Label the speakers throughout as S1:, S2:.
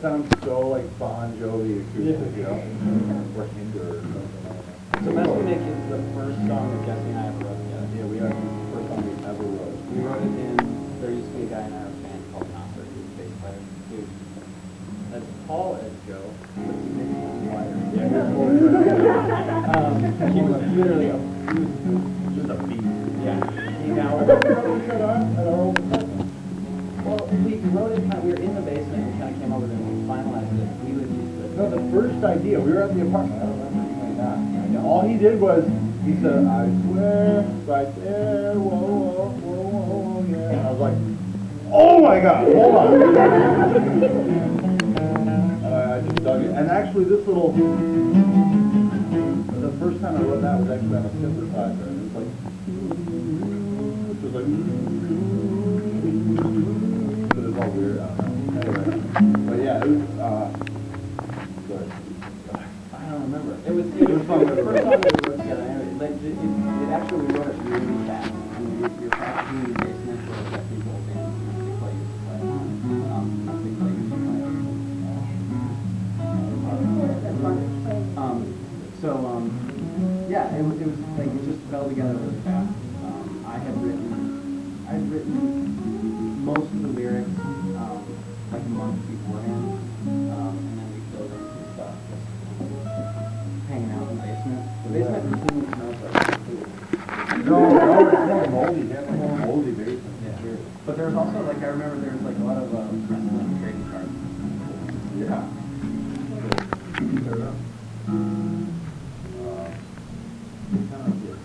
S1: sound so like Bon Jovi acoustic, you know? Or Hinder or something like that.
S2: Domestic is the first song that Jesse and I ever wrote together.
S1: Yeah, we are the first song we ever wrote.
S2: We wrote it in, there used to be a guy in our band called Nasser, who was a bass player, who, as tall as Joe, but significantly wider.
S1: Yeah,
S2: Um, he was literally a, he was
S1: just a beat.
S2: Yeah, he now. We wrote it, kind of, we were in the basement, we kind of came over there and we finalized it. We would use the.
S1: No, the first idea, we were at the apartment, I remember, you may not. All he did was, he said, I swear, right there, whoa, whoa, whoa, whoa, yeah. And I was like, oh my God, hold on. And I just dug it. And actually, this little, the first time I wrote that was actually on a synthesizer. It was like, it was like, uh.
S2: I don't remember. It was. The first that we together, like, it, actually, really fast. So, yeah, it was, it was like, it just fell together really fast. Um, I had written, I had written most of the lyrics, um, like a month beforehand. Um, and then we filled in some stuff, just hanging out in the basement. The basement routinely smells like food.
S1: No, no, it's more moldy, definitely more moldy basement.
S2: Yeah. But there was also, like, I remember there was like a lot of, uh, wrestling trading cards.
S1: Yeah. Fair enough. Uh, kind of good.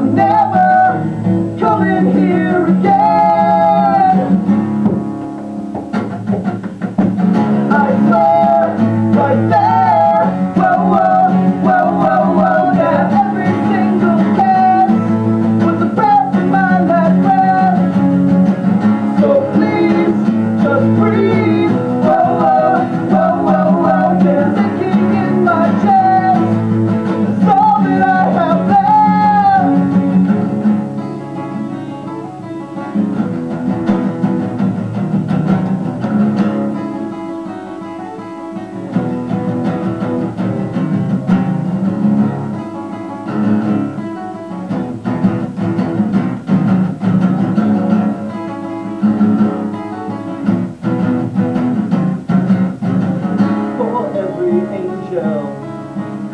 S3: I'm never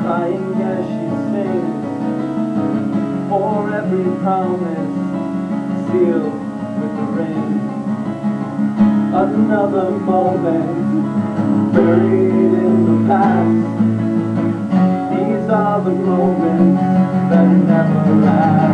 S3: crying as she sings. For every promise sealed with the ring. Another moment buried in the past. These are the moments that never last.